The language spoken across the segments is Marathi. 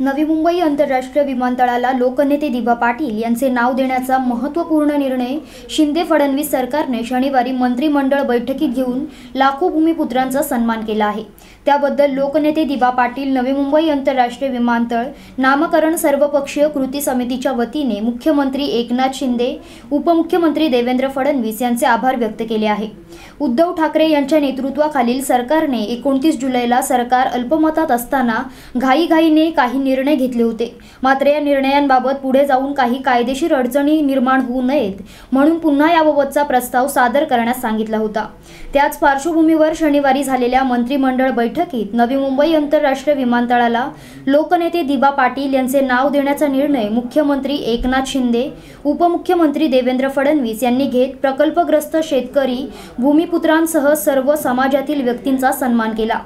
नवी मुंबई आंतरराष्ट्रीय विमानतळाला लोकनेते दिवा पाटील यांचे नाव देण्याचा महत्त्वपूर्ण निर्णय शिंदे फडणवीस सरकारने शनिवारी मंत्रिमंडळ बैठकीत घेऊन लाखो भूमिपुत्रांचा सन्मान केला आहे. त्याबद्दल लोकनेते दिवा पाटील नवी मुंबई आंतरराष्ट्रीय विमानतळ नामकरण सर्वपक्षीय कृती समितीच्या वतीने मुख्यमंत्री एकनाथ शिंदे उपमुख्यमंत्री देवेंद्र फडणवीस यांचे आभार व्यक्त केले आहे. उद्धव ठाकरे यांच्या नेतृत्वाखालील सरकारने एकोणतीस जुलैला सरकार अल्पमतात असताना घाईघाईने काही निर्णय घेतले होते. मात्र या निर्णयांबाबत पुढे जाऊन काही कायदेशीर अडचणी निर्माण होऊ नयेत म्हणून पुन्हा याबाबतचा प्रस्ताव सादर करण्यास सांगितला होता. त्याच पार्श्वभूमीवर शनिवारी झालेल्या मंत्रिमंडळ बैठकीत नवी मुंबई आंतरराष्ट्रीय विमानतळाला लोकनेते दिबा पाटील यांचे नाव देण्याचा निर्णय मुख्यमंत्री एकनाथ शिंदे उपमुख्यमंत्री देवेंद्र फडणवीस यांनी घेत प्रकल्पग्रस्त शेतकरी भूमिपुत्रांसह सर्व समाजातील व्यक्तींचा सन्मान केला.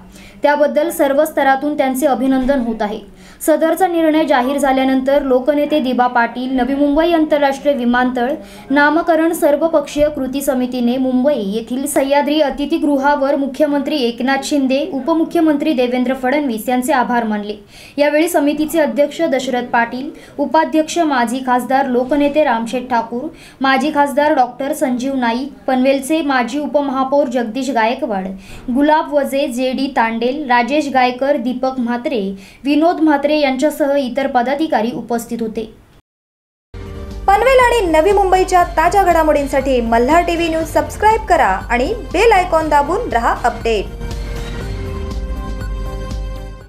त्याबद्दल सर्व स्तरातून त्यांचे अभिनंदन होत आहे. सदरचा निर्णय जाहीर झाल्यानंतर लोकनेते दिबा पाटील नवी मुंबई आंतरराष्ट्रीय विमानतळ नामकरण सर्वपक्षीय कृती समितीने मुंबई येथील सह्याद्री अतिथीगृहावर मुख्यमंत्री एकनाथ शिंदे उपमुख्यमंत्री देवेंद्र फडणवीस यांचे आभार मानले. यावेळी समितीचे अध्यक्ष दशरथ पाटील उपाध्यक्ष माजी खासदार लोकनेते रामशेठ ठाकूर माजी खासदार डॉक्टर संजीव नाईक पनवेलचे माजी उपमहापौर जगदीश गायकवाड गुलाब वजे जे डी तांडेल राजेश गायकर दीपक म्हात्रे विनोद म्हात्रे यांच्यासह इतर पदाधिकारी उपस्थित होते. पनवेल आणि नवी मुंबईच्या ताज्या घडामोडींसाठी मल्हार टीव्ही न्यूज सबस्क्राईब करा आणि बेल आयकॉन दाबून रहा अपडेट.